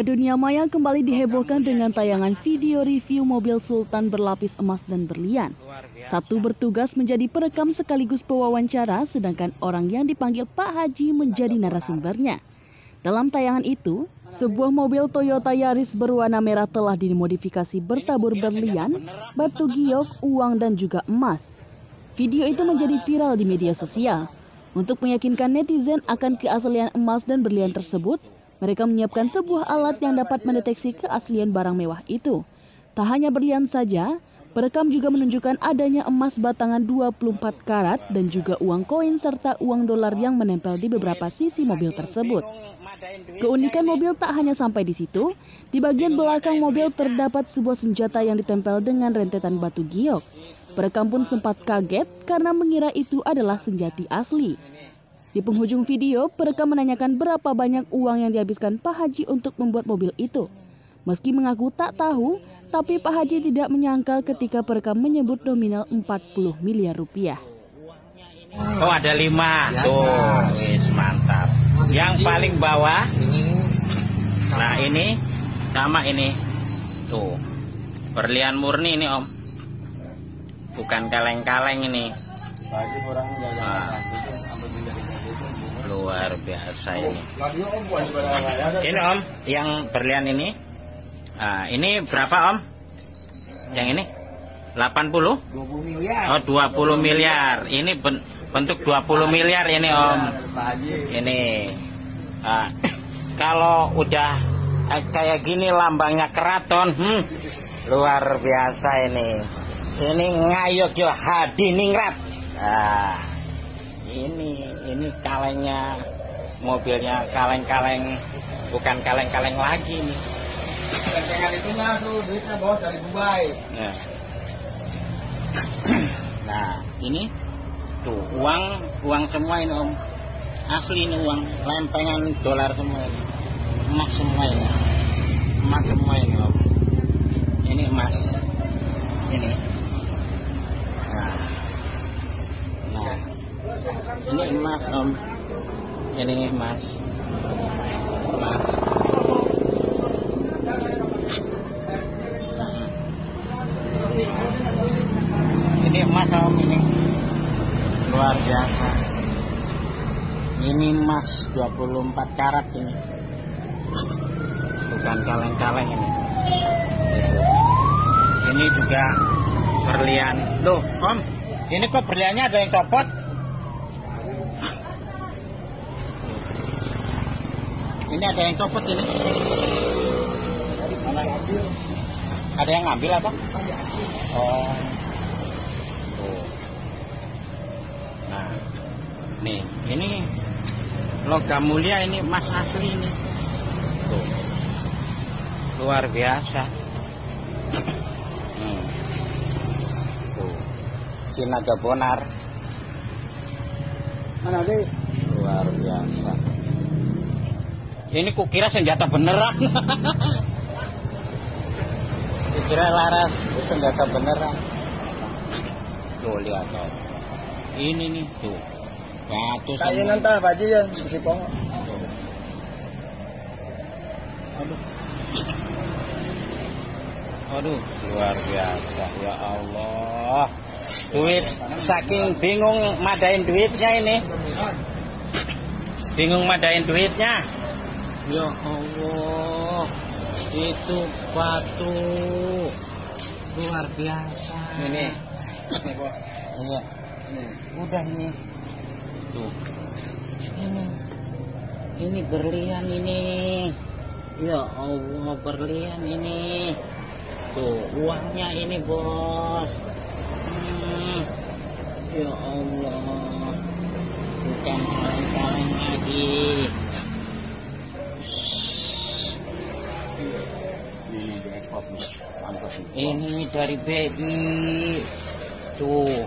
Jaga dunia maya kembali dihebohkan dengan tayangan video review mobil Sultan berlapis emas dan berlian. Satu bertugas menjadi perekam sekaligus pewawancara, sedangkan orang yang dipanggil Pak Haji menjadi narasumbernya. Dalam tayangan itu, sebuah mobil Toyota Yaris berwarna merah telah dimodifikasi bertabur berlian, batu giok, uang, dan juga emas. Video itu menjadi viral di media sosial. Untuk meyakinkan netizen akan keaslian emas dan berlian tersebut, mereka menyiapkan sebuah alat yang dapat mendeteksi keaslian barang mewah itu. Tak hanya berlian saja, perekam juga menunjukkan adanya emas batangan 24 karat dan juga uang koin serta uang dolar yang menempel di beberapa sisi mobil tersebut. Keunikan mobil tak hanya sampai di situ, di bagian belakang mobil terdapat sebuah senjata yang ditempel dengan rentetan batu giok. Perekam pun sempat kaget karena mengira itu adalah senjati asli. Di penghujung video, perekam menanyakan berapa banyak uang yang dihabiskan Pak Haji untuk membuat mobil itu. Meski mengaku tak tahu, tapi Pak Haji tidak menyangkal ketika perekam menyebut nominal 40 miliar rupiah. Oh ada lima, tuh, wis mantap. Yang paling bawah, nah ini sama ini, tuh, berlian murni ini om, bukan kaleng-kaleng ini. Nah, luar biasa ini. Ini om, yang berlian ini, nah, ini berapa om? Yang ini? 80? 20 miliar. Oh 20 miliar. Ini ben- bentuk 20 miliar ini om. Haji. Ini ah, kalau udah eh, kayak gini lambangnya keraton, hmm, luar biasa ini. Ini ngayok yo hadiningrat. Nah, ini ini kalengnya mobilnya kaleng-kaleng bukan kaleng-kaleng lagi nih. Kencengan itu mah tuh duitnya bos dari Dubai. Nah. nah, ini tuh uang uang semua ini om asli ini uang lempengan dolar semua ini emas semua ini emas semua ini om ini emas ini nah nah ini emas om. Ini emas. Emas. Ini emas om ini. Luar biasa. Ini emas 24 karat ini. Bukan kaleng-kaleng ini. Ini juga berlian. Loh om ini kok berliannya ada yang copot ini ada yang copot ini ada yang ngambil apa oh Tuh. Nah, nih, ini logam mulia ini emas asli ini. Tuh. Luar biasa. Hmm. Tuh. Sinaga Bonar Mana deh? luar biasa. Ini kukira senjata beneran. kukira laras itu senjata beneran. Tuh lihat tuh. Ini nih tuh. Batu Kayak semua. nanti Pak Haji ya, si Pongo. Aduh. Aduh, luar biasa ya Allah. Duit saking bingung madain duitnya ini. Bingung madain duitnya. Ya Allah. Itu batu luar biasa. Ini. Ini bos. Iya. Ini. Udah nih. Tuh. Ini. Ini berlian ini. Ya Allah, berlian ini. Tuh, uangnya ini, Bos. Hmm. Ya Allah. Bukan kaleng-kaleng lagi. Nih. Mantap. Ini dari baby. Tuh.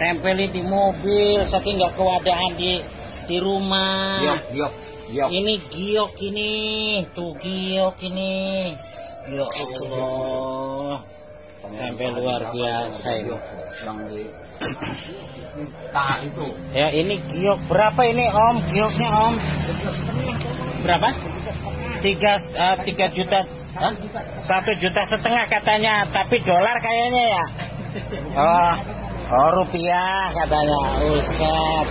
Tempelin di mobil saking nggak kewadahan di di rumah. Giok, giok, giok. Ini giok ini, tuh giok ini. Ya Allah. Tempel luar biasa ini. Yang di tak itu. Ya ini giok berapa ini Om? Gioknya Om? Berapa? tiga eh, tiga juta Hah? satu juta setengah katanya tapi dolar kayaknya ya oh oh rupiah katanya Uset.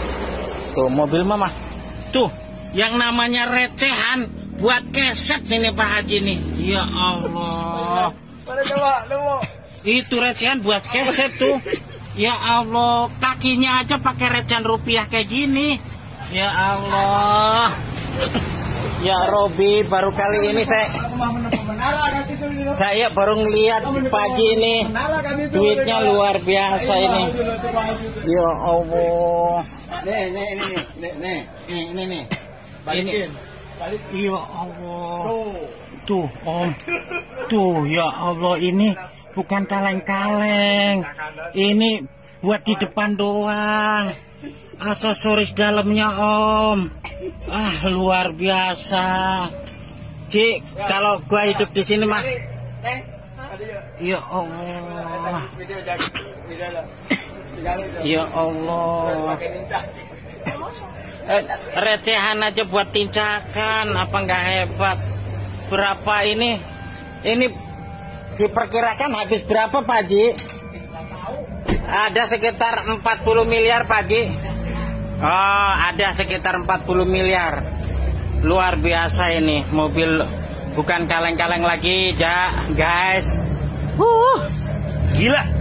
tuh mobil mama tuh yang namanya recehan buat keset ini Pak Haji nih ya Allah Mana coba, coba. Itu recehan buat keset tuh. Ya Allah, kakinya aja pakai recehan rupiah kayak gini. Ya Allah. Ya Robi, baru kali ini saya saya baru ngeliat pagi ini duitnya luar biasa ini. Ya Allah. Nih, nih, nih, nih, nih, nih, nih, nih. Balikin. Ya Allah. Tuh, Om. Tuh, ya Allah ini bukan kaleng-kaleng. Ini buat di depan doang. Aksesoris dalamnya Om. Ah luar biasa. Cik kalau gua hidup di sini mah ya. Allah. Ya Allah. Eh, recehan aja buat tincakan apa nggak hebat? Berapa ini? Ini diperkirakan habis berapa Pak Ji ada sekitar 40 miliar Pak Ji oh ada sekitar 40 miliar. Luar biasa ini mobil. Bukan kaleng-kaleng lagi ja guys. Uh gila